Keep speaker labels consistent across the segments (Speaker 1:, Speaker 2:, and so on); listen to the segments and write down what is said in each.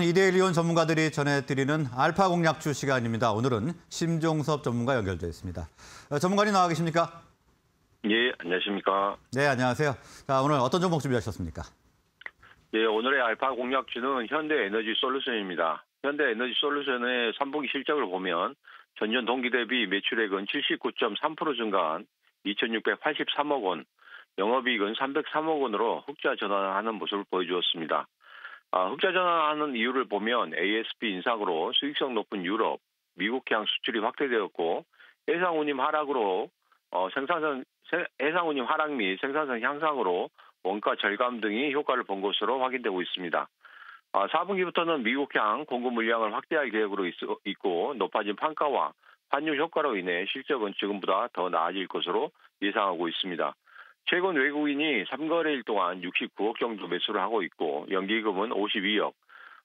Speaker 1: 이데일리 온 전문가들이 전해드리는 알파 공략주 시간입니다. 오늘은 심종섭 전문가 연결되어 있습니다. 어, 전문가님 나와 계십니까?
Speaker 2: 예, 안녕하십니까.
Speaker 1: 네, 안녕하세요. 자, 오늘 어떤 종목 준비하셨습니까?
Speaker 2: 예, 오늘의 알파 공략주는 현대에너지 솔루션입니다. 현대에너지 솔루션의 3분기 실적을 보면 전년 동기 대비 매출액은 79.3% 증가한 2,683억 원, 영업이익은 303억 원으로 흑자 전환하는 모습을 보여주었습니다. 아, 흑자 전환하는 이유를 보면 ASP 인상으로 수익성 높은 유럽, 미국향 수출이 확대되었고 해상 운임 하락으로 어, 생산성 해상 운임 하락 및 생산성 향상으로 원가 절감 등이 효과를 본 것으로 확인되고 있습니다. 아, 4분기부터는 미국향 공급 물량을 확대할 계획으로 있, 있고 높아진 판가와 환율 효과로 인해 실적은 지금보다 더 나아질 것으로 예상하고 있습니다. 최근 외국인이 3거래일 동안 69억 정도 매수를 하고 있고 연기금은 52억,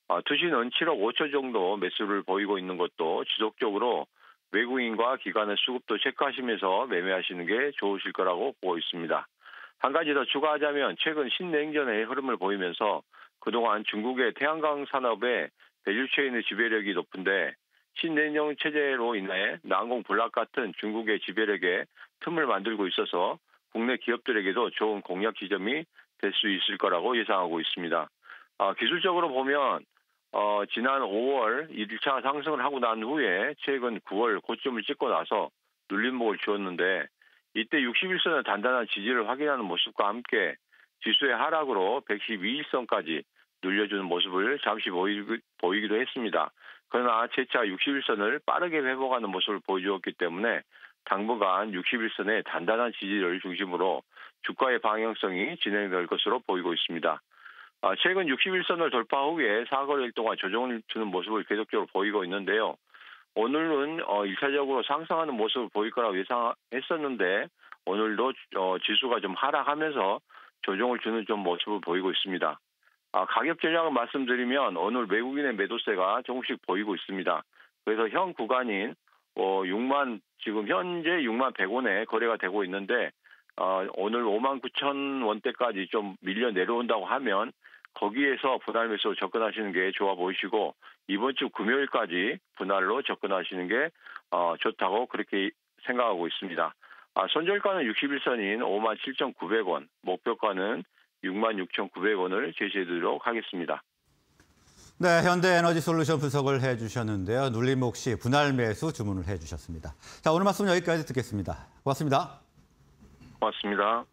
Speaker 2: 아, 투신은 7억 5천 정도 매수를 보이고 있는 것도 지속적으로 외국인과 기관의 수급도 체크하시면서 매매하시는 게 좋으실 거라고 보고 있습니다. 한 가지 더 추가하자면 최근 신냉전의 흐름을 보이면서 그동안 중국의 태양광 산업의 value chain의 지배력이 높은데 신냉전 체제로 인해 난공 불락 같은 중국의 지배력에 틈을 만들고 있어서 국내 기업들에게도 좋은 공략 지점이 될 수 있을 거라고 예상하고 있습니다. 아, 기술적으로 보면 어, 지난 5월 1차 상승을 하고 난 후에 최근 9월 고점을 찍고 나서 눌림목을 주었는데 이때 61선의 단단한 지지를 확인하는 모습과 함께 지수의 하락으로 112일선까지 눌려주는 모습을 잠시 보이기도 했습니다. 그러나 재차 61선을 빠르게 회복하는 모습을 보여주었기 때문에 당분간 61선의 단단한 지지를 중심으로 주가의 방향성이 진행될 것으로 보이고 있습니다. 아, 최근 61선을 돌파 후에 사거래일 동안 조정을 주는 모습을 계속적으로 보이고 있는데요. 오늘은 1차적으로 어, 상승하는 모습을 보일 거라고 예상했었는데 오늘도 어, 지수가 좀 하락하면서 조정을 주는 좀 모습을 보이고 있습니다. 아, 가격 전략을 말씀드리면 오늘 외국인의 매도세가 조금씩 보이고 있습니다. 그래서 현 구간인 어, 6만 지금 현재 6만 100원에 거래가 되고 있는데 어, 오늘 5만 9천 원대까지 좀 밀려 내려온다고 하면 거기에서 분할 매수로 접근하시는 게 좋아 보이시고 이번 주 금요일까지 분할로 접근하시는 게 어, 좋다고 그렇게 생각하고 있습니다. 아, 손절가는 61선인 5만 7,900원, 목표가는 6만 6,900원을 제시해드리도록 하겠습니다.
Speaker 1: 네, 현대에너지솔루션 분석을 해주셨는데요. 눌림목 시 분할 매수 주문을 해주셨습니다. 자, 오늘 말씀 여기까지 듣겠습니다. 고맙습니다.
Speaker 2: 고맙습니다.